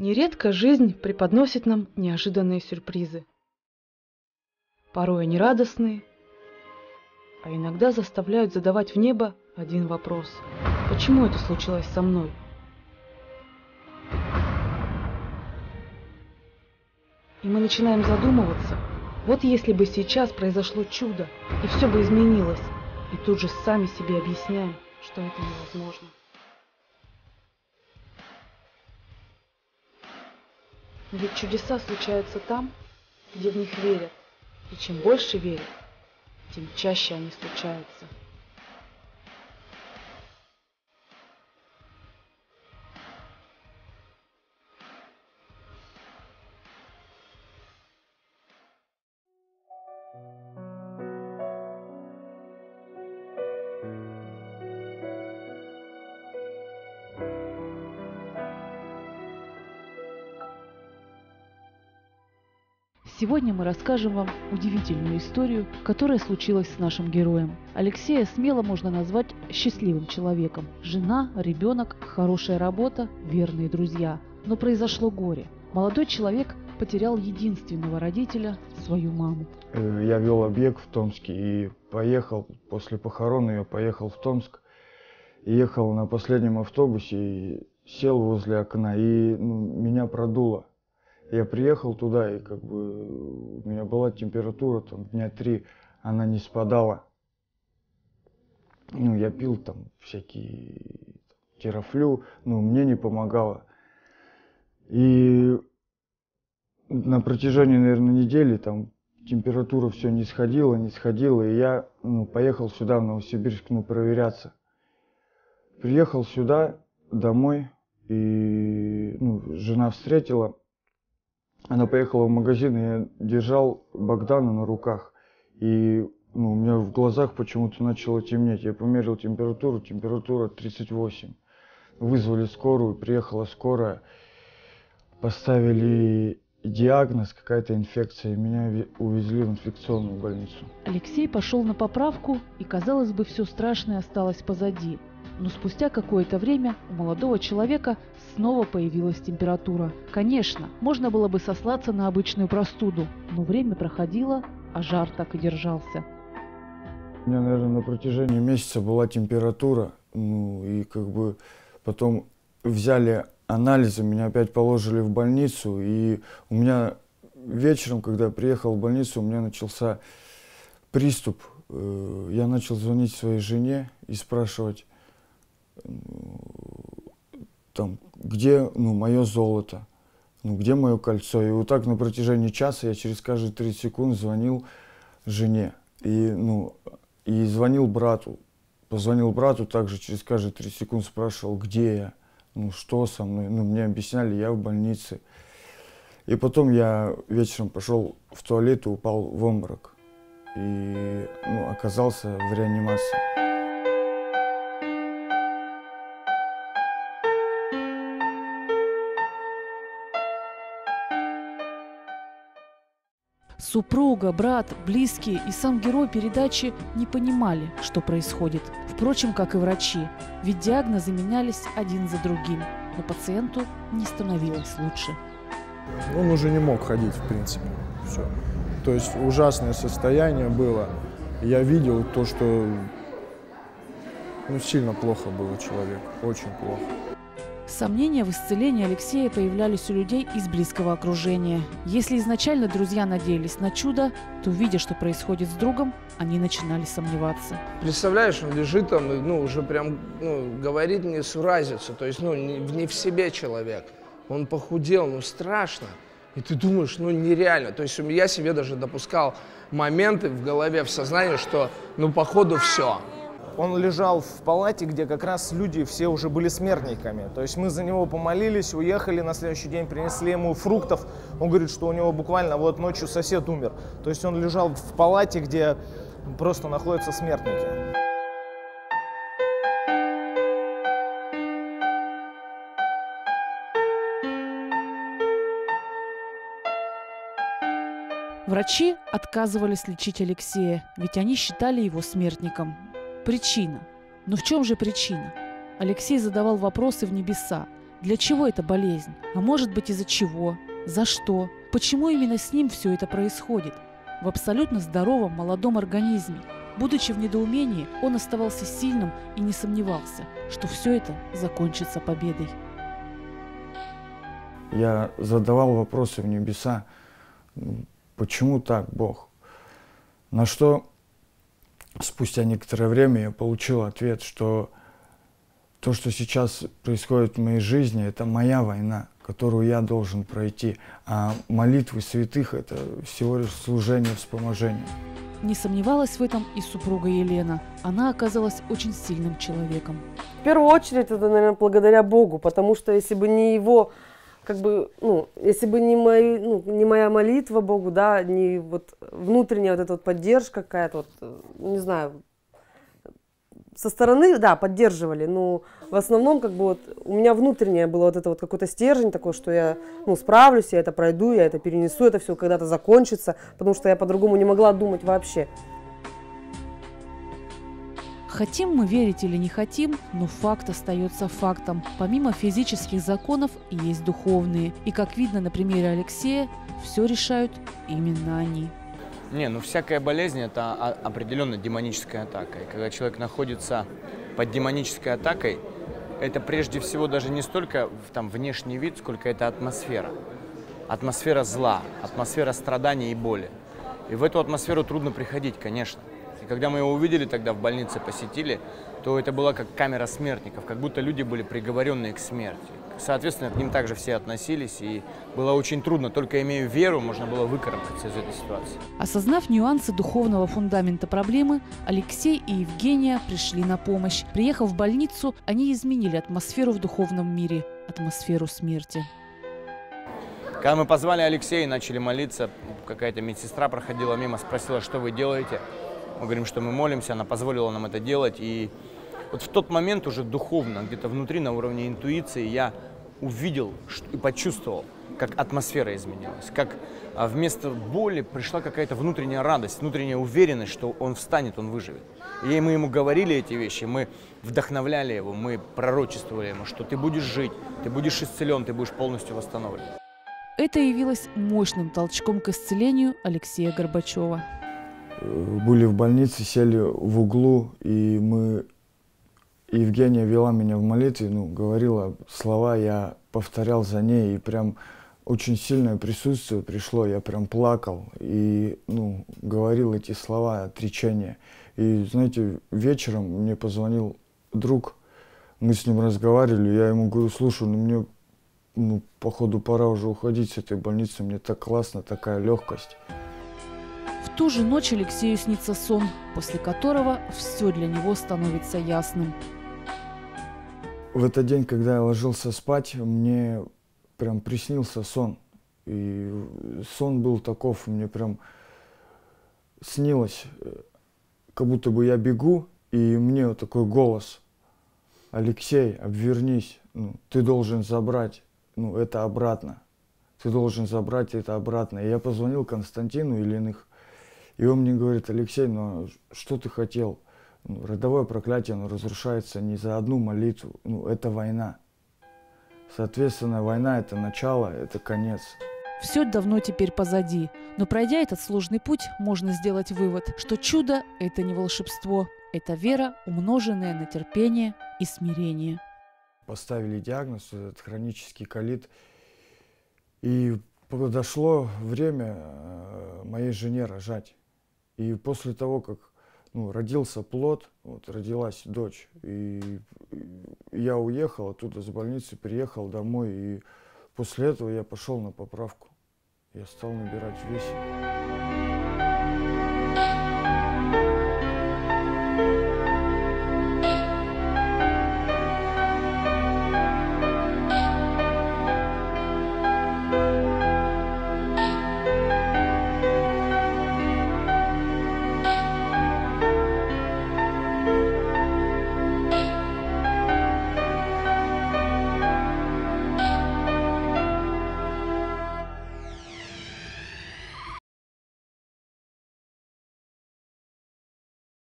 Нередко жизнь преподносит нам неожиданные сюрпризы. Порой они радостные, а иногда заставляют задавать в небо один вопрос. Почему это случилось со мной? И мы начинаем задумываться, вот если бы сейчас произошло чудо, и все бы изменилось, и тут же сами себе объясняем, что это невозможно. Ведь чудеса случаются там, где в них верят. И чем больше верят, тем чаще они случаются. Сегодня мы расскажем вам удивительную историю, которая случилась с нашим героем. Алексея смело можно назвать счастливым человеком. Жена, ребенок, хорошая работа, верные друзья. Но произошло горе. Молодой человек потерял единственного родителя, свою маму. Э, я вел объект в Томске и поехал, после похорон ее поехал в Томск. Ехал на последнем автобусе и сел возле окна, и ну, меня продуло. Я приехал туда, и как бы у меня была температура там дня три, она не спадала. Ну, я пил там всякие терафлю, но мне не помогало. И на протяжении, наверное, недели там температура все не сходила, не сходила, и я ну, поехал сюда, в Новосибирск, ну, проверяться. Приехал сюда, домой, и ну, жена встретила, она поехала в магазин, и я держал Богдана на руках. И ну, у меня в глазах почему-то начало темнеть. Я померил температуру, температура 38. Вызвали скорую, приехала скорая, поставили диагноз, какая-то инфекция, и меня увезли в инфекционную больницу. Алексей пошел на поправку, и, казалось бы, все страшное осталось позади. Но спустя какое-то время у молодого человека снова появилась температура. Конечно, можно было бы сослаться на обычную простуду, но время проходило, а жар так и держался. У меня, наверное, на протяжении месяца была температура, ну и как бы потом взяли анализы, меня опять положили в больницу, и у меня вечером, когда я приехал в больницу, у меня начался приступ. Э, я начал звонить своей жене и спрашивать, там, где ну, мое золото, ну, где мое кольцо. И вот так на протяжении часа я через каждые 30 секунд звонил жене. И, ну, и звонил брату. Позвонил брату также через каждые 30 секунд спрашивал, где я, ну, что со мной. Ну, мне объясняли, я в больнице. И потом я вечером пошел в туалет и упал в обморок. И ну, оказался в реанимации. Супруга, брат, близкие и сам герой передачи не понимали, что происходит. Впрочем, как и врачи, ведь диагнозы менялись один за другим, но пациенту не становилось лучше. Он уже не мог ходить, в принципе. Все. То есть ужасное состояние было. Я видел то, что ну, сильно плохо было человек, очень плохо. Сомнения в исцелении Алексея появлялись у людей из близкого окружения. Если изначально друзья надеялись на чудо, то, видя, что происходит с другом, они начинали сомневаться. Представляешь, он лежит там, ну, уже прям, ну, говорит не суразится, то есть, ну, не, не в себе человек. Он похудел, ну, страшно. И ты думаешь, ну, нереально. То есть я себе даже допускал моменты в голове, в сознании, что, ну, походу, все. Он лежал в палате, где как раз люди все уже были смертниками. То есть мы за него помолились, уехали, на следующий день принесли ему фруктов. Он говорит, что у него буквально вот ночью сосед умер. То есть он лежал в палате, где просто находятся смертники. Врачи отказывались лечить Алексея, ведь они считали его смертником. Причина. Но в чем же причина? Алексей задавал вопросы в небеса. Для чего эта болезнь? А может быть из-за чего? За что? Почему именно с ним все это происходит? В абсолютно здоровом молодом организме. Будучи в недоумении, он оставался сильным и не сомневался, что все это закончится победой. Я задавал вопросы в небеса, почему так, Бог? На что спустя некоторое время я получил ответ, что то, что сейчас происходит в моей жизни, это моя война, которую я должен пройти. А молитвы святых – это всего лишь служение вспоможения. Не сомневалась в этом и супруга Елена. Она оказалась очень сильным человеком. В первую очередь это, наверное, благодаря Богу, потому что если бы не его как бы, ну, если бы не, мои, ну, не моя молитва Богу, да, не вот внутренняя вот эта вот поддержка какая-то, вот, не знаю, со стороны, да, поддерживали, но в основном, как бы вот, у меня внутреннее было вот это вот какой-то стержень такой, что я, ну, справлюсь, я это пройду, я это перенесу, это все когда-то закончится, потому что я по-другому не могла думать вообще. Хотим мы верить или не хотим, но факт остается фактом. Помимо физических законов есть духовные. И как видно на примере Алексея, все решают именно они. Не, ну всякая болезнь – это определенно демоническая атака. И когда человек находится под демонической атакой, это прежде всего даже не столько там, внешний вид, сколько это атмосфера. Атмосфера зла, атмосфера страдания и боли. И в эту атмосферу трудно приходить, конечно. Когда мы его увидели тогда в больнице, посетили, то это была как камера смертников, как будто люди были приговоренные к смерти. Соответственно, к ним также все относились, и было очень трудно. Только имея веру, можно было выкарабкаться из этой ситуации. Осознав нюансы духовного фундамента проблемы, Алексей и Евгения пришли на помощь. Приехав в больницу, они изменили атмосферу в духовном мире, атмосферу смерти. Когда мы позвали Алексея и начали молиться, какая-то медсестра проходила мимо, спросила, что вы делаете. Мы говорим, что мы молимся, она позволила нам это делать. И вот в тот момент уже духовно, где-то внутри, на уровне интуиции, я увидел и почувствовал, как атмосфера изменилась, как а, вместо боли пришла какая-то внутренняя радость, внутренняя уверенность, что он встанет, он выживет. И мы ему говорили эти вещи, мы вдохновляли его, мы пророчествовали ему, что ты будешь жить, ты будешь исцелен, ты будешь полностью восстановлен. Это явилось мощным толчком к исцелению Алексея Горбачева. Были в больнице, сели в углу, и мы Евгения вела меня в молитве, ну, говорила слова, я повторял за ней, и прям очень сильное присутствие пришло, я прям плакал и, ну, говорил эти слова отречения. И, знаете, вечером мне позвонил друг, мы с ним разговаривали, я ему говорю, слушай, ну мне, ну, походу, пора уже уходить с этой больницы, мне так классно, такая легкость. Ту же ночь Алексею снится сон, после которого все для него становится ясным. В этот день, когда я ложился спать, мне прям приснился сон. И сон был таков, мне прям снилось, как будто бы я бегу, и мне вот такой голос. Алексей, обвернись, ну, ты должен забрать ну, это обратно. Ты должен забрать это обратно. И я позвонил Константину Ильиных, и он мне говорит, Алексей, ну что ты хотел? ну, родовое проклятие, оно разрушается не за одну молитву, ну, это война. Соответственно, война – это начало, это конец. Все давно теперь позади, но пройдя этот сложный путь, можно сделать вывод, что чудо – это не волшебство, это вера, умноженная на терпение и смирение. Поставили диагноз, этот хронический колит, и подошло время э, моей жене рожать. И после того, как ну, родился плод, вот, родилась дочь. И, и я уехал оттуда с больницы, приехал домой, и после этого я пошел на поправку. Я стал набирать вес.